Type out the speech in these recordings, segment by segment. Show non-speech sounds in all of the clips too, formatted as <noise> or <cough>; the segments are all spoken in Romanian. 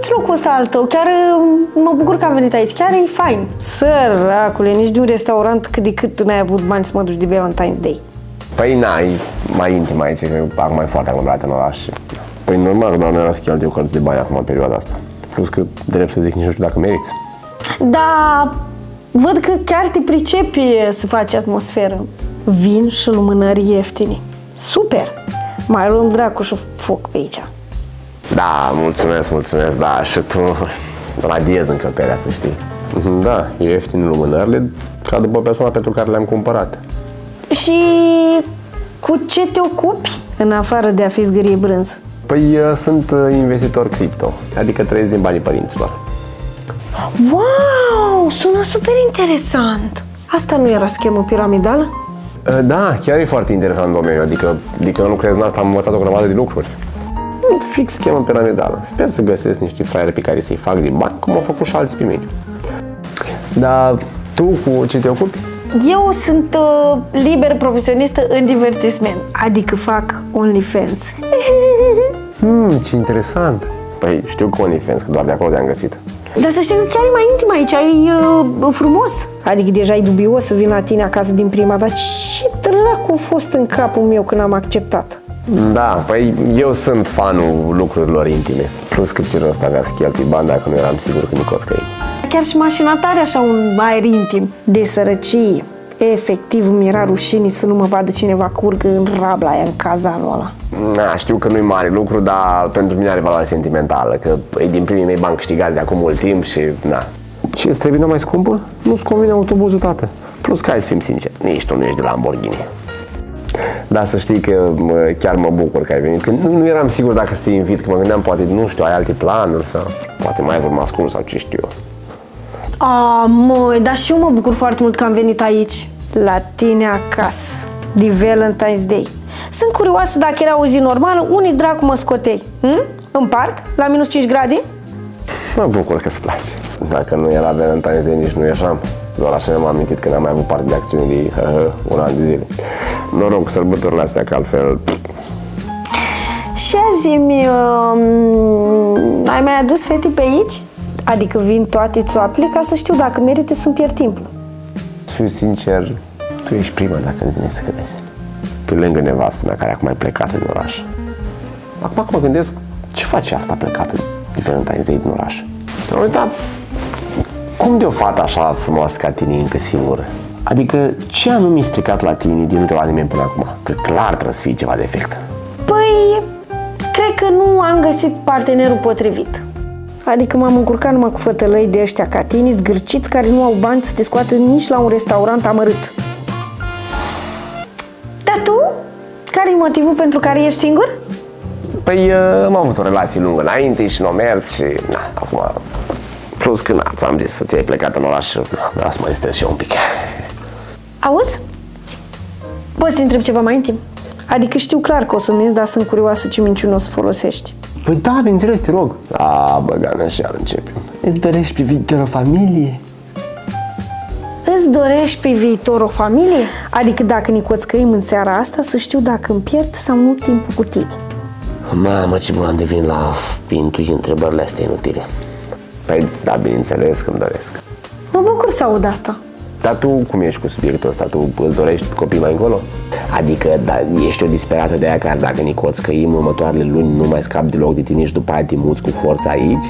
drăguț locul ăsta al tău. Chiar uh, mă bucur că am venit aici. Chiar e fain. Săracule, nici de un restaurant cât de cât n-ai avut bani să mă duci de Valentine's Day. Păi na, e mai intim aici, că acum e foarte aglomerat în oraș. Păi normal, doar nu era să cheltuie cărți de bani acum în perioada asta. Plus că, drept să zic, nici nu știu dacă meriți. Da, văd că chiar te pricepi să faci atmosferă. Vin și lumânări ieftine. Super! Mai luăm dracu și foc pe aici. Da, mulțumesc, mulțumesc, da, și tu radiez încăperea, să știi. Da, e ieftin lumânările, ca după persoana pentru care le-am cumpărat. Și cu ce te ocupi? În afară de a fi zgârie brânz. Păi uh, sunt uh, investitor cripto, adică trăiesc din banii părinților. Wow, sună super interesant. Asta nu era schemă piramidală? Uh, Da, chiar e foarte interesant domeniul, adică, adică eu nu crezi în asta, am învățat o grămadă de lucruri. Fix schemă piramidală. Sper să găsesc niște fraiere pe care să-i fac din bani, cum au făcut și alții pe mine. Dar tu cu ce te ocupi? Eu sunt uh, liber profesionistă în divertisment, adică fac OnlyFans. Hmm, ce interesant. Păi știu că OnlyFans, că doar de acolo te-am găsit. Dar să știi că chiar e mai intim aici, e uh, frumos. Adică deja e dubios să vin la tine acasă din prima, dar ce dracu a fost în capul meu când am acceptat? Da, păi eu sunt fanul lucrurilor intime. Plus că ce rost avea să cheltui bani dacă nu eram sigur că Nicoț că e. Chiar și mașina ta are așa un aer intim de sărăcie. Efectiv, mi era rușine să nu mă vadă cineva curgă în rabla aia, în cazanul ăla. Na, știu că nu-i mare lucru, dar pentru mine are valoare sentimentală, că e din primii mei bani câștigați de acum mult timp și na. Ce, îți trebuie mai scumpă? Nu-ți convine autobuzul, tată. Plus că hai să fim sinceri, nici tu nu ești de Lamborghini. Dar să știi că mă, chiar mă bucur că ai venit, că nu, nu eram sigur dacă să te invit, că mă gândeam poate, nu știu, ai alte planuri sau poate mai ai vreun mascul sau ce știu eu. A, măi, dar și eu mă bucur foarte mult că am venit aici, la tine acasă, de Valentine's Day. Sunt curioasă dacă era o zi normală, unii dracu mă scotei. Hm? În parc, la minus 5 grade? Mă bucur că îți place. Dacă nu era Valentine's Day, nici nu ieșeam. Doar așa mi-am amintit că n-am mai avut parte de acțiune de uh, un an de zile. Noroc cu sărbătorile astea, că altfel... Și zi-mi, um, ai mai adus fete pe aici? Adică vin toate țoapele ca să știu dacă merită să-mi pierd timpul. Să fiu sincer, tu ești prima dacă îmi vine să crezi. Pe lângă nevastă mea care acum e plecată din oraș. Acum că mă gândesc, ce face asta plecată de Valentine's Day din oraș? Am zis, da, cum de o fată așa frumoasă ca tine încă singură? Adică ce anume e stricat la tine din ultima de până acum? Că clar trebuie să fie ceva defect. Păi, cred că nu am găsit partenerul potrivit. Adică m-am încurcat numai cu fătălăi de ăștia ca tine, zgârciți, care nu au bani să te scoată nici la un restaurant amărât. Dar tu? Care e motivul pentru care ești singur? Păi uh, am avut o relație lungă înainte și nu a mers și na, acum plus că na, ți-am zis, soția e plecată în oraș și na, vreau să mai stres și eu un pic. Auzi? Poți să întreb ceva mai intim? Adică știu clar că o să minți, dar sunt curioasă ce minciună o să folosești. Păi da, bineînțeles, te rog. A, băgane, așa începem. Îți dorești pe viitor o familie? Îți dorești pe viitor o familie? Adică dacă ne coțcăim în seara asta, să știu dacă îmi pierd sau nu timpul cu tine. Mamă, ce bun am devenit la intui întrebările astea inutile. Păi, da, bineînțeles că îmi doresc. Mă bucur să aud asta. Dar tu cum ești cu subiectul ăsta? Tu îți dorești copii mai încolo? Adică da, ești o disperată de aia care dacă ne coțcăim următoarele luni nu mai scap deloc de tine și după aia te muți cu forța aici?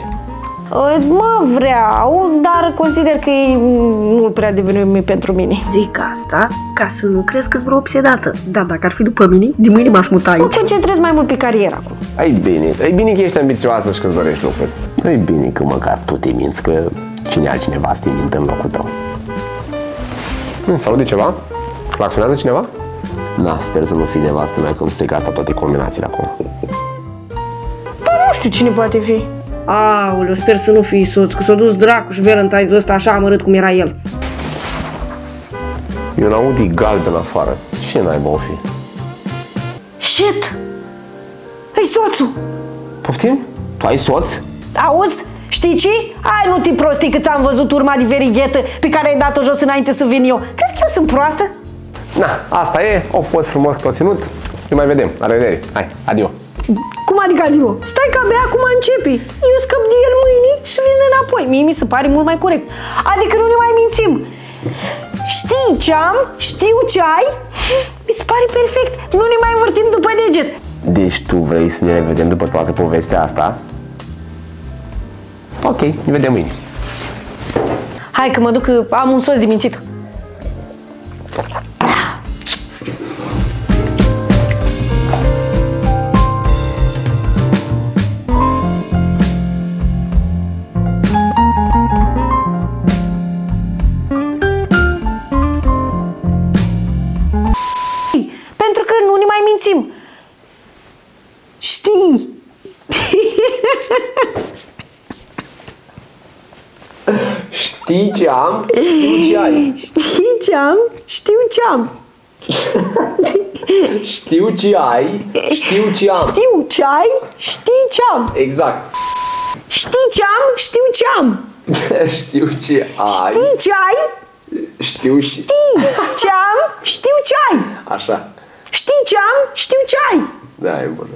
Uh, Mă vreau, dar consider că e mult prea devenit pentru mine. Zic asta ca să nu crezi că-s vreo obsedată. Dar dacă ar fi după mine, de mâine m-aș muta Mă aici. concentrez mai mult pe carieră acum. Ai bine, e bine că ești ambițioasă și că îți dorești lucruri. E bine că măcar tu te minți, că cine altcineva să te mintă în locul tău. Hmm, Se aude ceva? Claxonează cineva? Da, sper să nu fie nevastă mea, că îmi strică asta toate combinațiile acum. Dar nu știu cine poate fi. Aoleu, sper să nu fii soț, că s-a dus dracu și Valentine's ăsta așa amărât cum era el. E un Audi galben afară. Ce naiba o fi? Shit! Ei, soțul! Poftim? Tu ai soț? Auzi? Știi ce? Hai, nu te prosti că ți-am văzut urma de verighetă pe care ai dat-o jos înainte să vin eu. Crezi că eu sunt proastă? Na, asta e, au fost frumos tot ținut. Ne mai vedem. La revedere. Hai, adio. Cum adică adio? Stai că abia acum începe. Eu scăp de el mâine și vin înapoi. Mie mi se pare mult mai corect. Adică nu ne mai mințim. Știi ce am? Știu ce ai? Mi se pare perfect. Nu ne mai învârtim după deget. Deci tu vrei să ne revedem după toată povestea asta? Ok, ne vedem mâine. Hai că mă duc, că am un sos de Știi ce am? Știu ce ai. Știi ce am? Știu ce am. <laughs> Știu ce ai, știu ce am. Știu ce ai, știi ce am. Exact. Știi ce am, știu ce am. <laughs> știu ce ai, Știi ce ai, știu și... știi ce am, știu ce ai. Așa. Știi ce am, știu ce ai. Da, e bun.